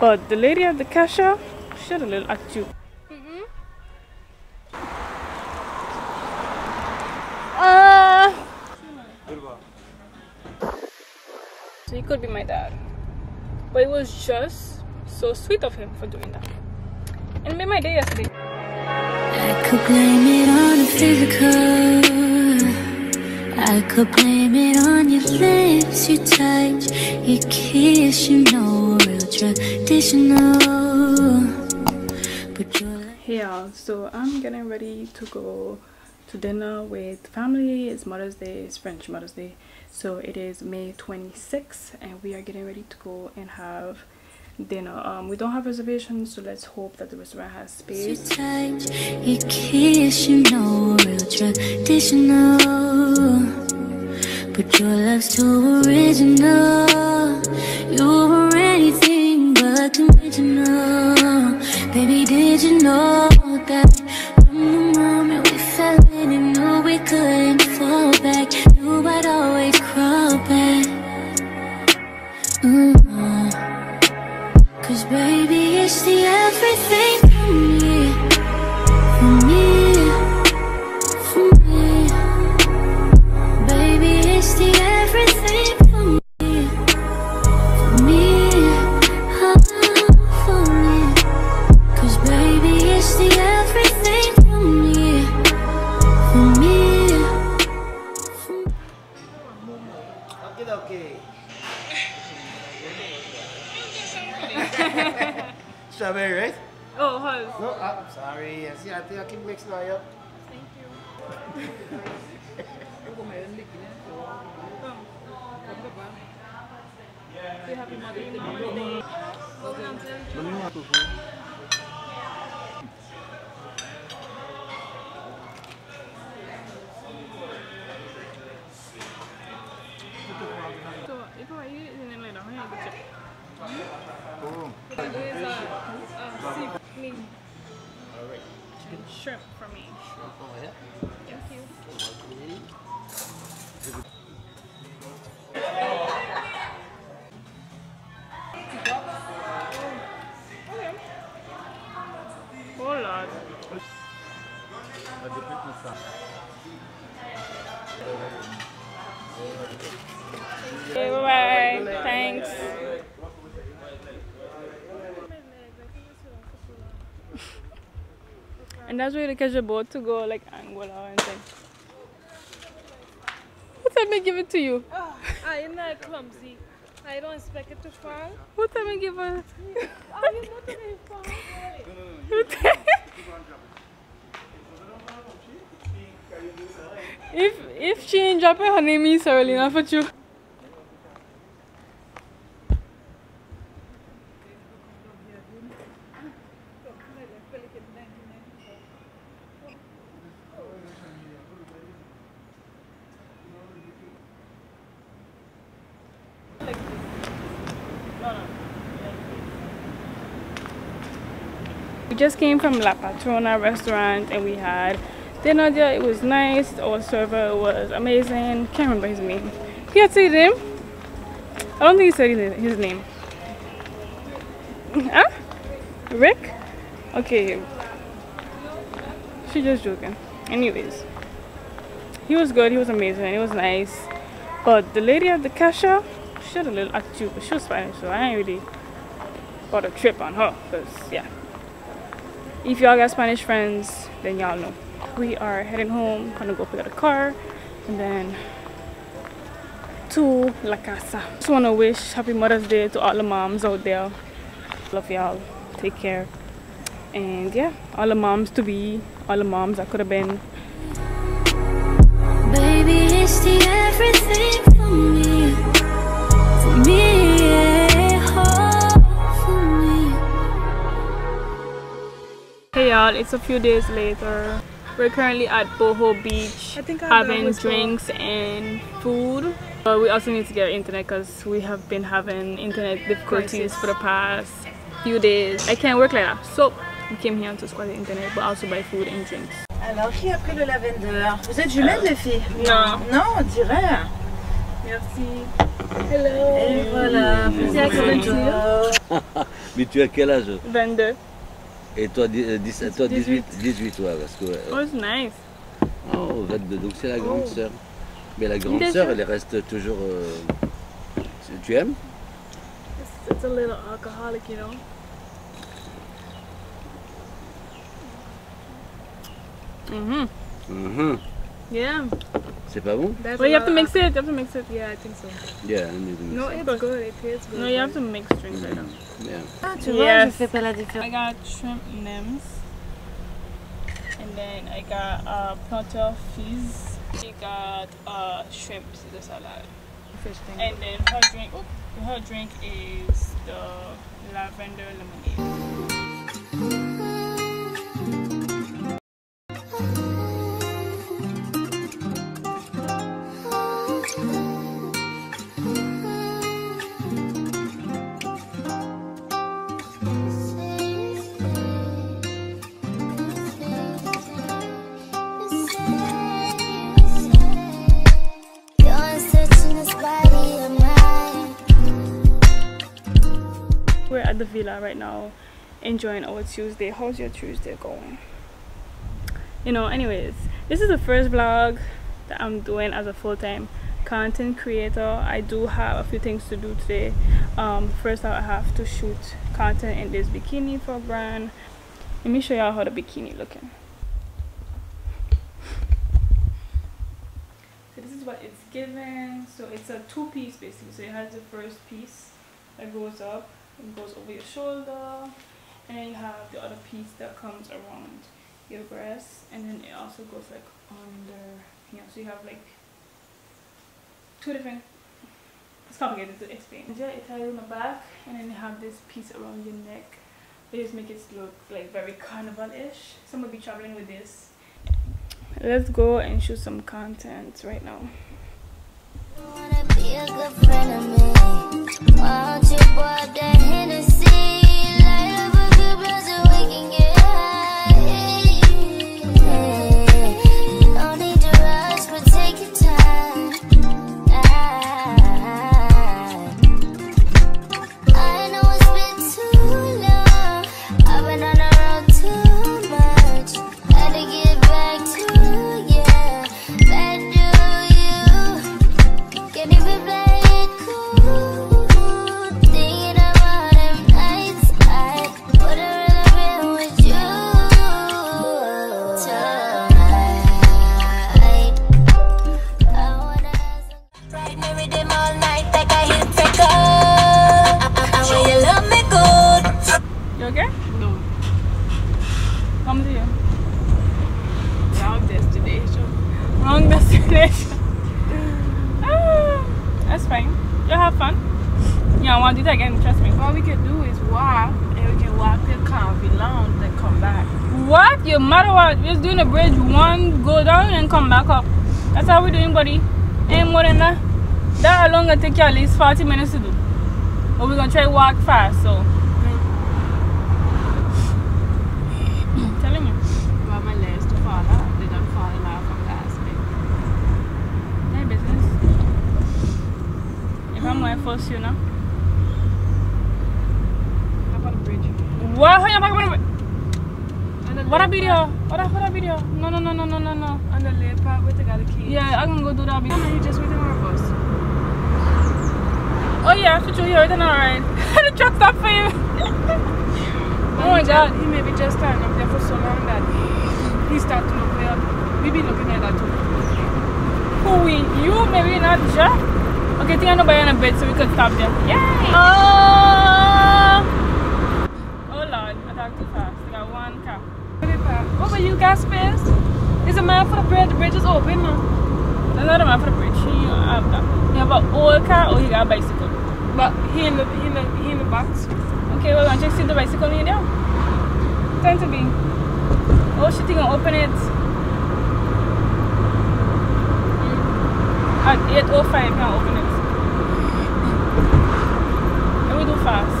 But the lady at the cashier, she had a little attitude. Uh, so he could be my dad. But it was just so sweet of him for doing that. And it made my day yesterday. I could blame it on the physical. I could blame it on your lips, your touch, your kiss. You know, real traditional. But you're Hey y'all, so I'm getting ready to go to dinner with family. It's Mother's Day, it's French Mother's Day. So it is May 26th and we are getting ready to go and have dinner. Um we don't have reservations, so let's hope that the restaurant has space. kiss. You know, real traditional. But your love's too original. You anything but. Baby, did you know that that's where they catch a boat to go like Angola and thing. What time I give it to you? Oh, ah, I'm ah, not clumsy. I don't expect it to fall. What time I give ah, her? Are you not going to fall? if if she ain't dropping her name is Saralina for you. Just came from La Patrona restaurant and we had dinner there. It was nice. Our server was amazing. Can't remember his name. He had said his name. I don't think he said his name. Huh? Rick? Okay. She just joking. Anyways. He was good. He was amazing. It was nice. But the lady at the cashier, she had a little attitude, but she was Spanish, so I ain't really bought a trip on her. Cause yeah. If y'all got Spanish friends, then y'all know. We are heading home, gonna go pick up the car, and then to La Casa. Just wanna wish Happy Mother's Day to all the moms out there. Love y'all. Take care. And yeah, all the moms to be, all the moms that could have been. Baby, it's the everything for me. Y'all, it's a few days later. We're currently at Boho Beach I think I have having that as well. drinks and food. But we also need to get internet because we have been having internet difficulties Crisis. for the past few days. I can't work like that. So we came here to squat the internet but also buy food and drinks. Alors, qui a pris le lavender Vous êtes jumelles, les filles Non. Non, on dirait. Merci. Et voilà. C'est à quel âge Mais tu as quel âge 22. Et toi, dix- euh, dix- toi 18 18, ouais, parce que. It was nice. Oh, 22, donc c'est la grande sœur. Mais la grande sœur, elle reste toujours. euh, Tu aimes? It's, it's a little alcoholic, you know. Mhm. Mhm. Yeah. C'est pas bon? That's Well, you have to mix it. You have to mix it. Yeah, I think so. Yeah, I need to mix No, it. it's good. It tastes good. No, you have to mix drinks right now. Yeah. Ah, tu vois, Yes. je fais pas la différence. I got shrimp nems. And then I got uh, plantain fizz. She got uh, shrimp Caesar salad. Fish thing. And then her drink, oop, her drink is the lavender lemonade. The villa right now, enjoying our Tuesday. How's your Tuesday going? You know, anyways, this is the first vlog that I'm doing as a full-time content creator. I do have a few things to do today. Um, first, I have to shoot content in this bikini for brand. Let me show y'all how the bikini looking. So this is what it's given. So it's a two-piece basically. So it has the first piece that goes up and goes over your shoulder and then you have the other piece that comes around your breast and then it also goes like under here so you have like two different it's complicated to explain. Yeah it ties on the back? And then you have this piece around your neck. They just make it look like very carnival-ish. So i'm gonna be traveling with this. Let's go and shoot some content right now Why don't you up that Hennessy? Light up a good blunt so That's how we're doing, buddy. Ain't more than that. That alone gonna take you at least 40 minutes to do. But we're gonna try walk fast, so. Telling you. But my legs to fall off. They done falling off from last week. Hey, business. If I'm going first, you know. Up on the bridge. What? How you up? And the What a video? What a, what a video? No, no, no, no, no, no, no. On the late part, got the key. Yeah, I'm gonna go do that video. No, you just waiting on our bus. Oh, yeah, for sure, you're alright. the truck stopped for you. oh my god. He maybe just standing up there for so long that he started to look there. We be looking at that too. Who we? You? Maybe not Jack? Okay, think I know nobody on a bed so we could stop there. Yay! Oh lord, I talked too fast. I got one car. What about you got space? Is a man for the bridge? The bridge is open now. That's not a man for the bridge. He uh, um, have that. He have an old car or he got a bicycle. But he in the he in the he in the box. Okay, well, I'm just see the bicycle in there. Time to be. Oh, she think I'll open it. Hmm. At 8.05, can't open it. Let me do fast.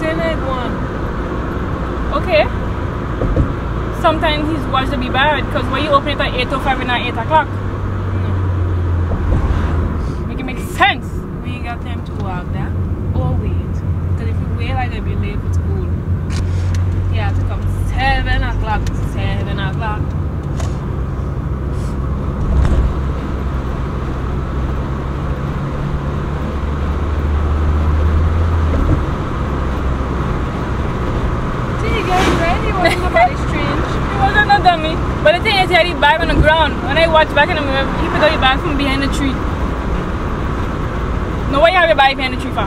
Say like one. Okay. Sometimes his watch to be bad because when you open it at 8.05 and not 8 o'clock. Make it make sense. We ain't got time to walk there or wait. Because if you wait, going to be late for school. Have to come 7 o'clock. 7 o'clock. Guys ready? Wasn't nobody strange. He wasn't a dummy. But the thing is, he had his bag on the ground. When I watched back in the mirror, he picked up his bag from behind the tree. No, why you have your bag behind the tree for?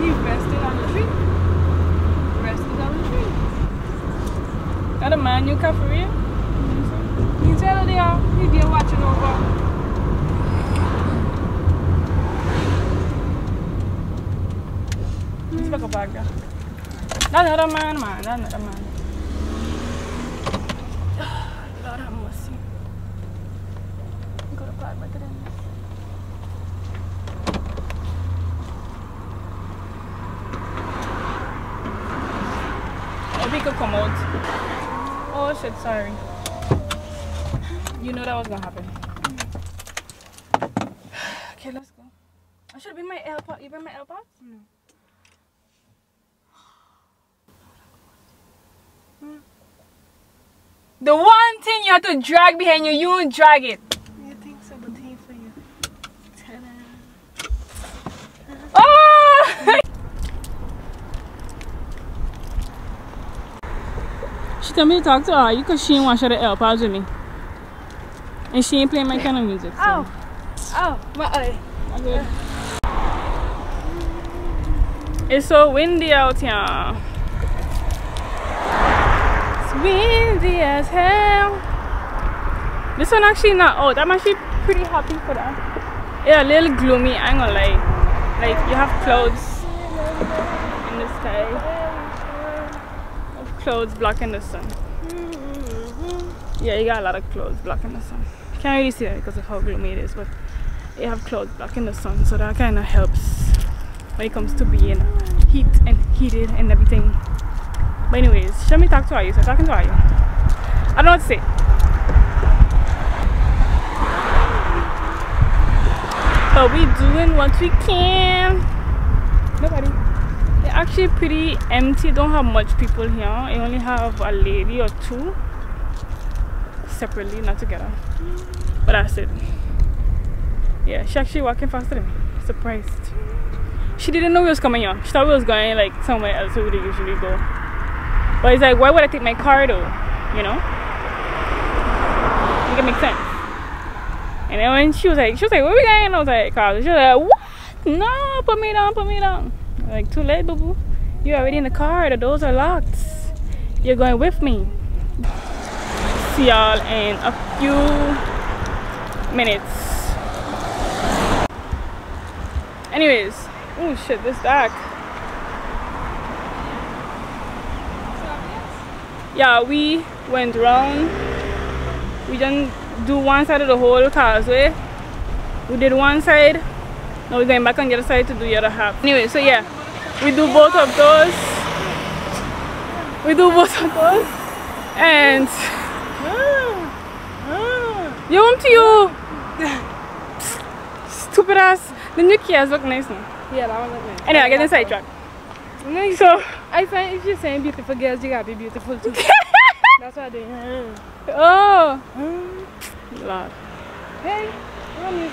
He rested on the tree. Rested on the tree. That a man you can for real? He's out there. He's there watching over. Let's back up bag there. That's another man, man. That's another man. Lord have. Go to bag back then. Hope he could come out. Oh shit, sorry. You know that was gonna happen. Okay, let's go. I should bring my AirPod. You bring my AirPods? No. The one thing you have to drag behind you, you won't drag it. You think so, but he for you. Oh! she told me to talk to her because she didn't want to share the AirPods with me. And she ain't playing my kind of music. So. Oh. Oh, my eye. Okay. It's so windy out here. Windy as hell. This one actually not out. I'm actually pretty happy for that. Yeah, a little gloomy, I ain't gonna lie. Like you have clouds in the sky. Have clouds blocking the sun. Yeah, you got a lot of clouds blocking the sun. Can't really see it because of how gloomy it is, but you have clouds blocking the sun, so that kind of helps when it comes to being heat and heated and everything. But anyways, let me talk to Ayu. So talking to Ayu. I don't know what to say. But we doing what we can. Nobody. It's actually pretty empty. Don't have much people here. I only have a lady or two separately, not together. But that's it. Yeah, she actually walking faster than me. Surprised. She didn't know we was coming here. She thought we was going like somewhere else where we usually go. But it's like, why would I take my car though? You know? It make sense. And then when she was like, she was like, where we going? And I was like, car. She was like, what? No, put me down, put me down. Like, too late, boo boo. You're already in the car. The doors are locked. You're going with me. See y'all in a few minutes. Anyways, oh shit, this dark. Yeah, we went round. We didn't do one side of the whole causeway. We did one side. Now we're going back on the other side to do the other half. Anyway, so yeah, we do both of those. We do both of those. And you want to you stupid ass. The new Kias look nice now. Yeah, that one look nice. Anyway, I get inside track. No, So, I find if you're saying beautiful girls, you gotta be beautiful too. That's what I do. oh, hmm. Lord. Hey?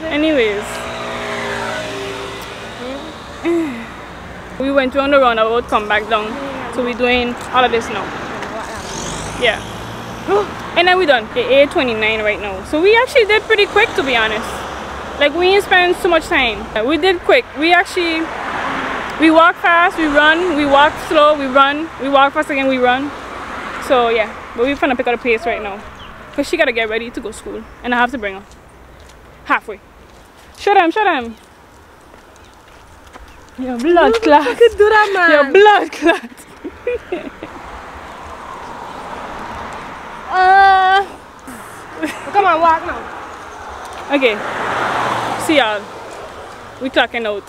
Anyways, hmm. we went round the roundabout, come back down. Hmm. So we're doing all of this now. Yeah. and then we're done. Okay, 8:29 right now. So we actually did pretty quick, to be honest. Like we didn't spend so much time. We did quick. We actually we walk fast, we run, we walk slow, we run, we walk fast again, we run. So yeah, but we're trying to pick up the pace right now. Cause she gotta get ready to go school. And I have to bring her. Halfway. Shut him, shut him. Your blood clot. could do that, man. Your blood clot. Uh, come on, walk now. Okay. See y'all. We talking out.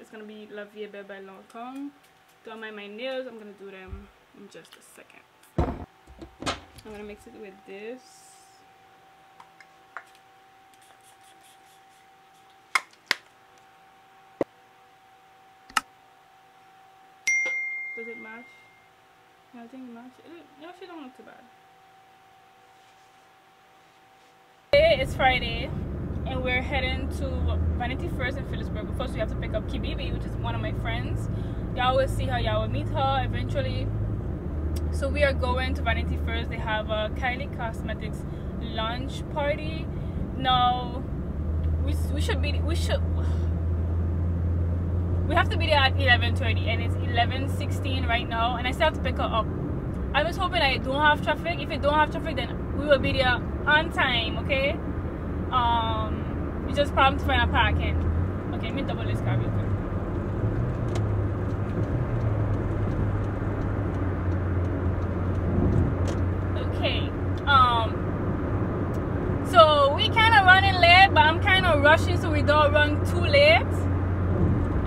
Is gonna be La Vie Belle by Lancome don't mind my nails, I'm gonna do them in just a second. I'm gonna mix it with this. Does it match? Yeah, I think it match. It actually don't look too bad. Today is Friday and we're heading to Vanity First in Philipsburg. But first we have to pick up Kibibi, which is one of my friends. Y'all will see her, y'all will meet her eventually. So we are going to Vanity First. They have a Kylie Cosmetics lunch party. Now we, we should be we should we have to be there at 11.30 and it's 11.16 right now and I still have to pick her up. I was hoping I don't have traffic. If it don't have traffic then we will be there on time, okay? Um it's just problem to find a parking. Okay, let me double this car real quick. Okay. Um so we kinda running late but I'm kinda rushing so we don't run too late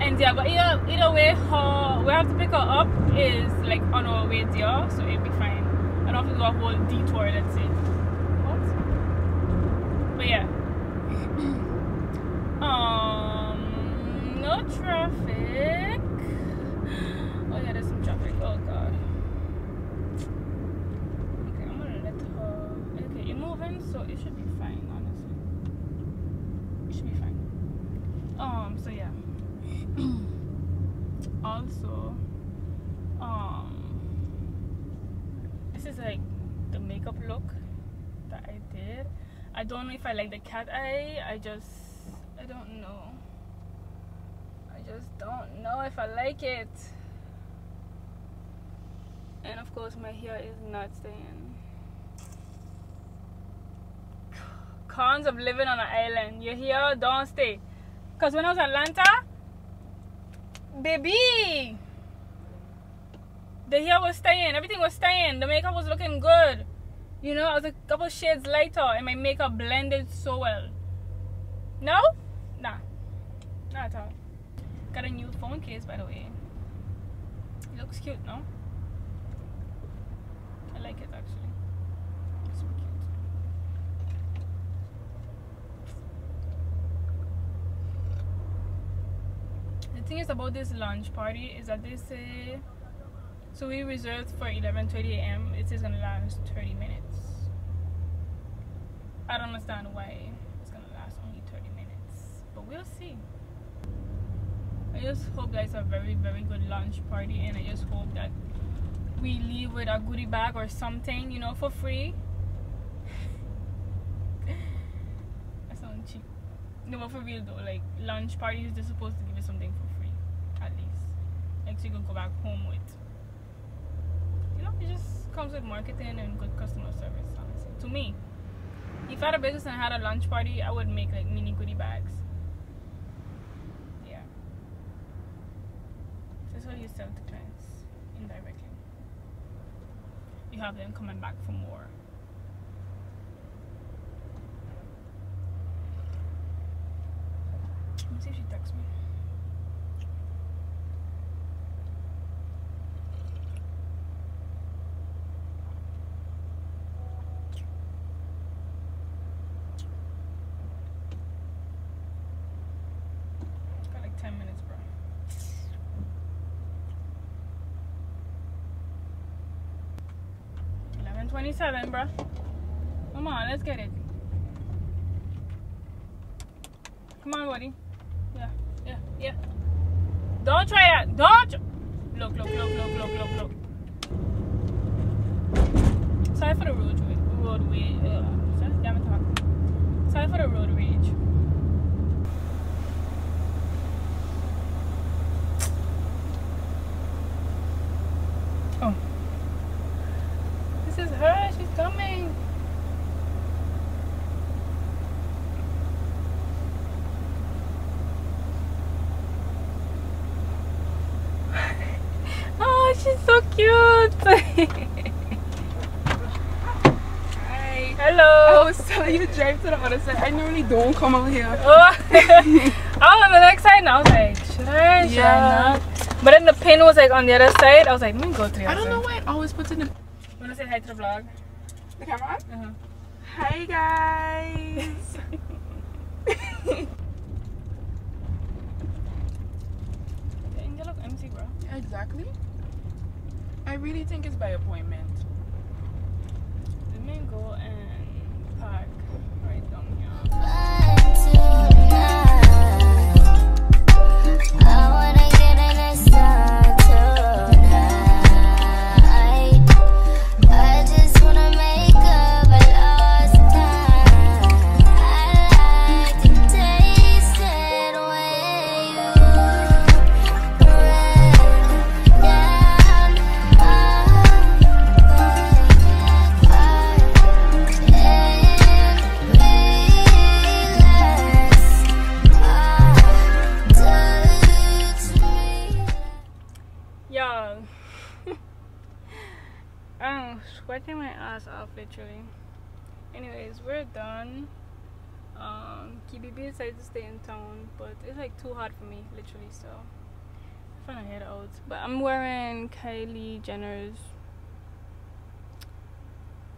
and yeah but either either way how we have to pick her up is like on our way there so it'll be fine i don't have to do a whole detour let's say what but yeah um no traffic. Oh yeah there's some traffic. Oh god. Okay i'm gonna let her. Okay you're moving so it should be fine honestly. It should be fine. Um so yeah. Also um this is like the makeup look that I did. I don't know if I like the cat eye. I just I don't know just don't know if I like it. And of course my hair is not staying. Cons of living on an island. Your hair don't stay. Because when I was in Atlanta baby the hair was staying. Everything was staying. The makeup was looking good. You know i was a couple shades lighter and my makeup blended so well. No? Nah. Not at all got a new phone case by the way it looks cute no i like it actually cute the thing is about this lunch party is that they say so we reserved for 11:30 a.m. It is gonna last 30 minutes. I don't understand why it's gonna last only 30 minutes, but we'll see. I just hope that it's a very very good lunch party, and I just hope that we leave with a goodie bag or something, you know, for free. that sounds cheap. No, but for real though, like lunch parties, they're supposed to give you something for free, at least. Like so you can go back home with. You know, it just comes with marketing and good customer service, honestly. To me. If I had a business and I had a lunch party, I would make like mini goodie bags. Yeah. That's what you sell to clients indirectly. You have them coming back for more. Let me see if she texts me. 27, bro. Come on, let's get it. Come on, buddy. Yeah, yeah, yeah. Don't try that. Don't. Look, look, look, look, look, look, look. Sorry for the road, road, road, road. sorry for the roadway drive to the other side. I normally don't come out here. Oh. I was on the next side and I was like, should I? Should Yeah. I not? But then the pin was like on the other side. I was like, let me go to the I don't know why it always puts in the, Wanna say hi to the vlog? the camera. Uh-huh. Hi guys. The India look empty, bro. exactly. I really think it's by appointment. The main go and park down sweating my ass off literally. Anyways, we're done. Um, KBB decided to stay in town, but it's like too hot for me, literally. So I'm trying to head out. But I'm wearing Kylie Jenner's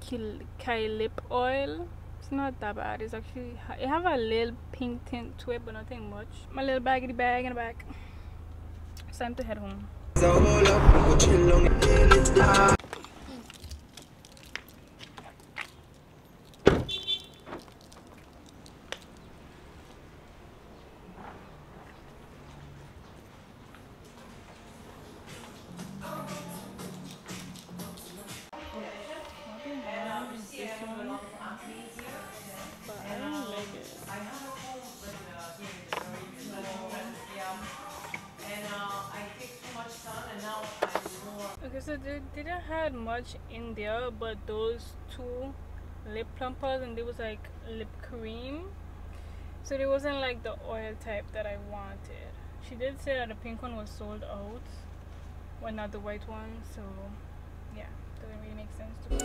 Kylie lip oil. It's not that bad. It's actually it have a little pink tint to it, but nothing much. My little baggedy bag in the back. It's time to head home. Okay, so they didn't had much in there, but those two lip plumpers and there was like lip cream. So there wasn't like the oil type that I wanted. She did say that the pink one was sold out, but not the white one. So yeah, doesn't really make sense to me.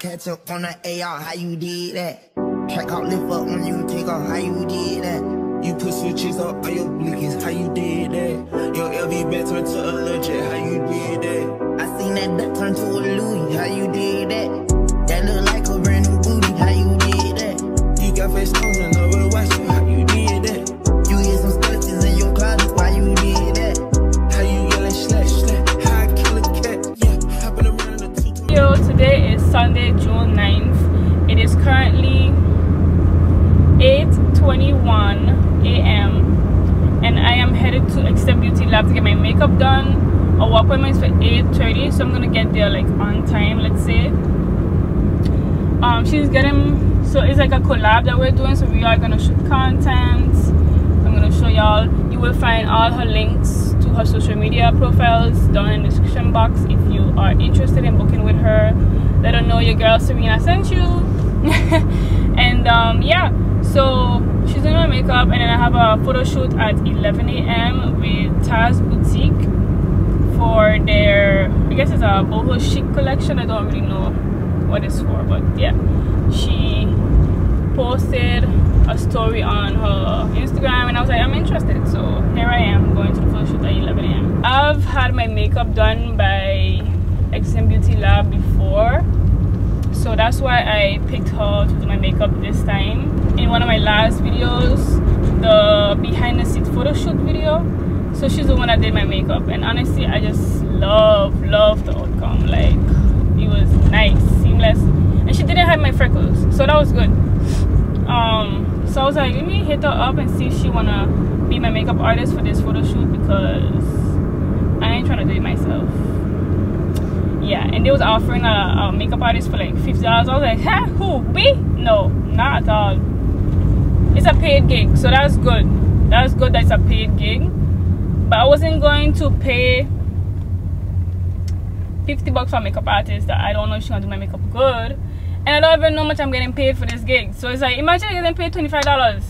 Catch up on the AR, how you did that? check out, lift up when you take off, how you did that? You put switches on your blinkies, how you did that? Your LV back turned to a legit, how you did that? I seen that duck turn to a Louis, how you did that? That look like a brand new booty, how you did that? You got face stones and over watch how you did that? You hear some scratches in your closet, why you did that? How you yelling slash slash, how I kill a cat, yeah, hopping around a two Yo, today is Sunday, June 9th. It is currently 8:21 a.m. and I am headed to Extend have to get my makeup done. Our appointment is for 8:30, so I'm gonna get there like on time. Let's say. Um, she's getting so it's like a collab that we're doing, so we are gonna shoot content. I'm gonna show y'all. You will find all her links to her social media profiles down in the description box if you are interested in booking with her. Let her know your girl Serena sent you. and um, yeah, so she's doing my makeup, and then I have a photo shoot at 11 a.m. with Taz Boutique for their, I guess it's a boho chic collection. I don't really know what it's for, but yeah, she posted a story on her Instagram and I was like, I'm interested. So here I am going to the photo shoot at 11 a.m. I've had my makeup done by XM Beauty Lab before. So that's why I picked her to do my makeup this time. In one of my last videos, the behind the scenes photo shoot video. So she's the one that did my makeup. And honestly, I just love, love the outcome. Like, it was nice, seamless. And she didn't have my freckles. So that was good um so i was like let me hit her up and see if she wanna be my makeup artist for this photo shoot because i ain't trying to do it myself yeah and they was offering a, a makeup artist for like 50 dollars i was like huh who we no not at all it's a paid gig so that's good. That's good that it's a paid gig. But i wasn't going to pay 50 bucks for a makeup artist that i don't know if she's gonna do my makeup good. And i don't even know much i'm getting paid for this gig. So it's like imagine getting paid 25 dollars.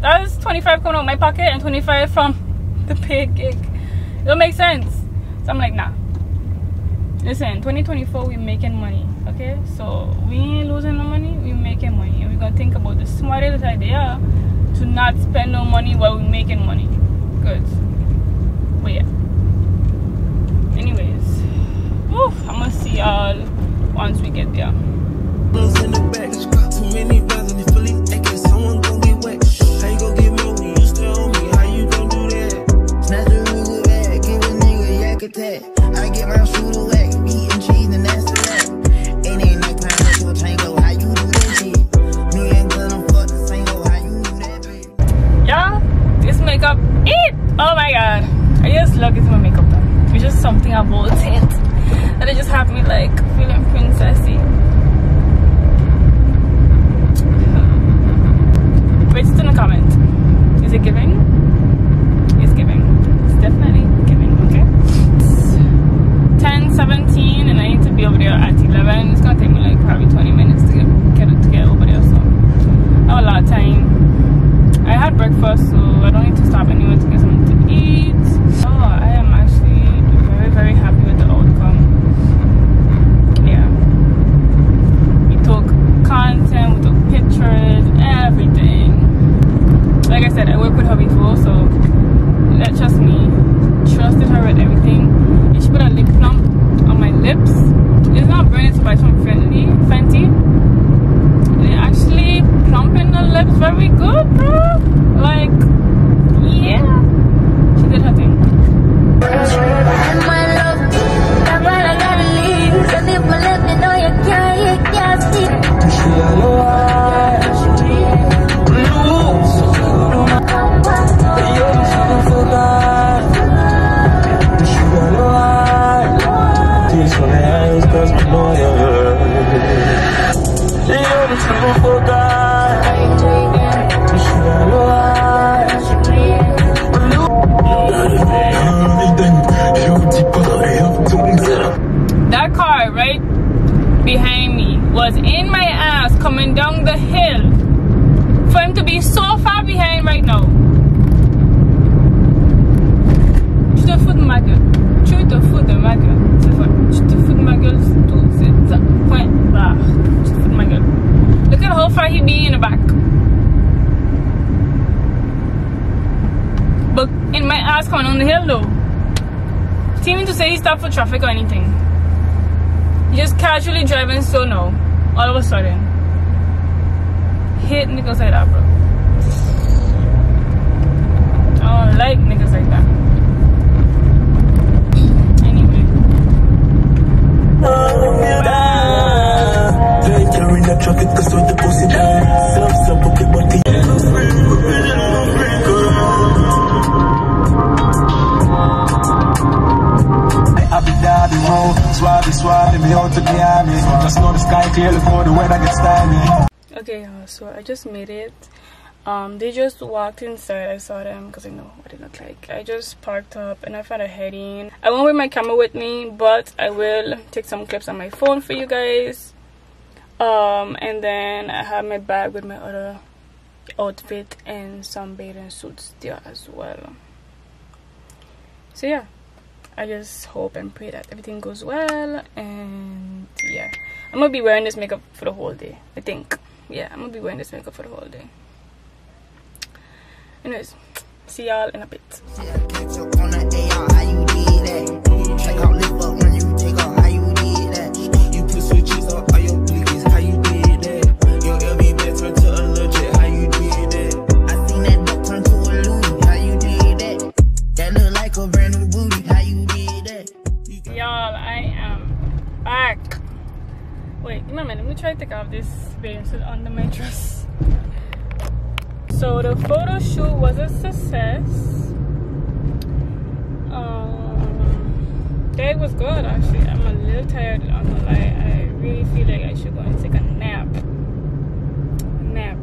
That's 25 coming out of my pocket and 25 from the paid gig. It don't make sense. So i'm like nah. Listen 2024 we making money okay? So we ain't losing no money we making money gonna think about the smartest idea to not spend no money while we're making money. Good. But yeah. Anyways, Oof, I'm gonna see y'all say he stopped for traffic or anything. You just casually driving, so no. All of a sudden. hit niggas like that, bro. I don't like niggas like that. Anyway. Oh, wow. Okay, y'all, so I just made it. Um, they just walked inside. I saw them because I know what they look like. I just parked up and I found a heading. I won't bring my camera with me, but I will take some clips on my phone for you guys. Um, and then I have my bag with my other outfit and some bathing suits there as well. So yeah. I just hope and pray that everything goes well and yeah. I'm gonna be wearing this makeup for the whole day I think. Yeah I'm gonna be wearing this makeup for the whole day. Anyways see y'all in a bit. me try to grab this swimsuit on the mattress. So the photo shoot was a success. Um, day was good actually. I'm a little tired. I'm light. I really feel like I should go and take a nap. A nap.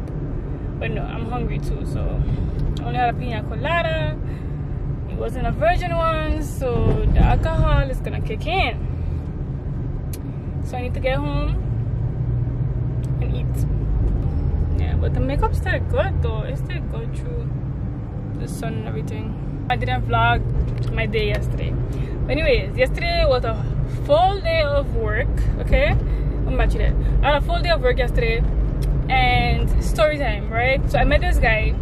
But no, I'm hungry too. So I only had a pina colada. It wasn't a virgin one, so the alcohol is gonna kick in. So I need to get home eat. Yeah, but the makeup still good though. It's still good through the sun and everything. I didn't vlog my day yesterday. But anyways, yesterday was a full day of work, okay? I'm about you that. I had a full day of work yesterday and story time, right? So I met this guy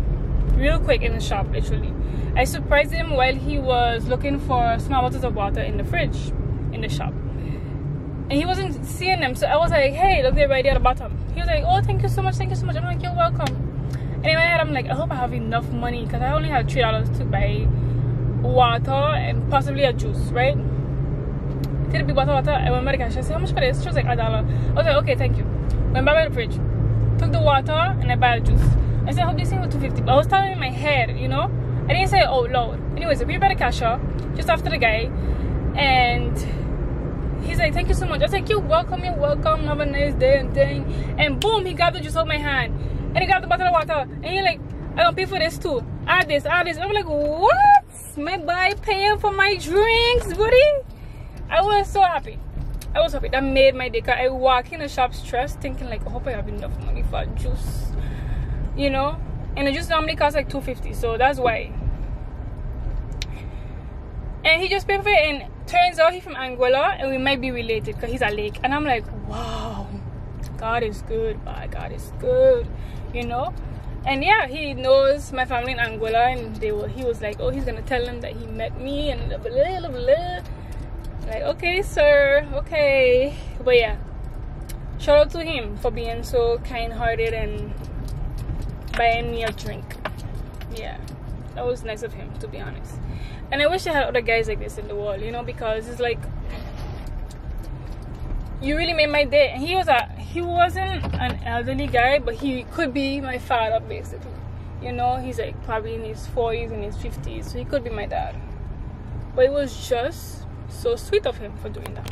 real quick in the shop, literally. I surprised him while he was looking for small bottles of water in the fridge in the shop. And he wasn't seeing them, so I was like, hey, look, they're right there at the bottom. He was like, oh, thank you so much, thank you so much. I'm like, you're welcome. And in my head, I'm like, I hope I have enough money because I only had $3 to buy water and possibly a juice, right? Did big bottle of water. I went by the cash. I said, how much for this? She was like, a dollar. I was like, okay, thank you. Went by the fridge, took the water, and I bought a juice. I said, I hope this thing was 250 But I was telling in my head, you know? I didn't say oh, loud. Anyways, we were by the cashier, just after the guy, and he's like, thank you so much. I was like, you're welcome, you're welcome, have a nice day and thing. And boom, he grabbed the juice out my hand. And he grabbed the bottle of water. And he like, I don't pay for this too. Add this, add this. I'm like, what? My boy paying for my drinks, buddy? I was so happy. I was happy. That made my day. I walk in the shop stressed, thinking like, I hope I have enough money for juice. You know? And the juice normally costs like 250 so that's why. And he just paid for it and turns out he's from Anguilla and we might be related because he's a Lake. And I'm like, wow, God is good, bye. God is good, you know? And yeah, he knows my family in Anguilla and they were he was like, Oh, he's gonna tell them that he met me and blah blah blah blah. Like, okay, sir, okay. But yeah. Shout out to him for being so kind hearted and buying me a drink. Yeah. That was nice of him to be honest. And I wish I had other guys like this in the world, you know, because it's like you really made my day. And he was a he wasn't an elderly guy, but he could be my father basically. You know, he's like probably in his 40s and his 50s, so he could be my dad. But it was just so sweet of him for doing that.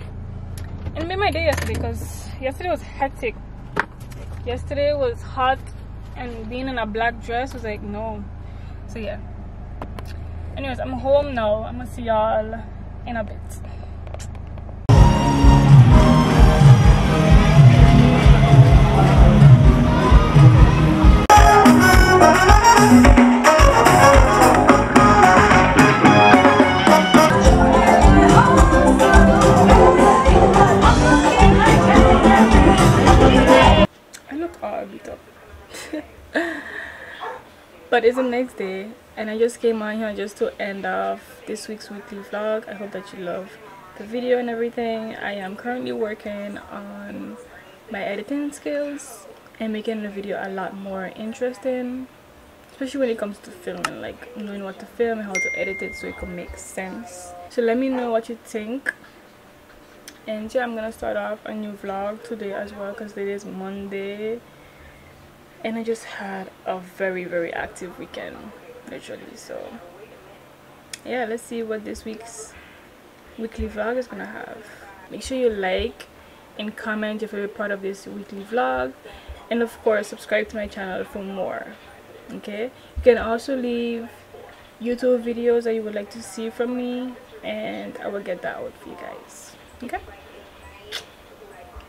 And it made my day yesterday because yesterday was hectic. Yesterday was hot and being in a black dress was like no. So yeah. Anyways, I'm home now. I'm gonna see y'all in a bit. I but it's the next day and I just came on here just to end off this week's weekly vlog. I hope that you love the video and everything. I am currently working on my editing skills and making the video a lot more interesting especially when it comes to filming like knowing what to film and how to edit it so it can make sense so let me know what you think and yeah i'm gonna start off a new vlog today as well because today is monday and i just had a very very active weekend literally so yeah let's see what this week's weekly vlog is gonna have. Make sure you like and comment your favorite part of this weekly vlog and of course subscribe to my channel for more okay? You can also leave youtube videos that you would like to see from me and i will get that out for you guys okay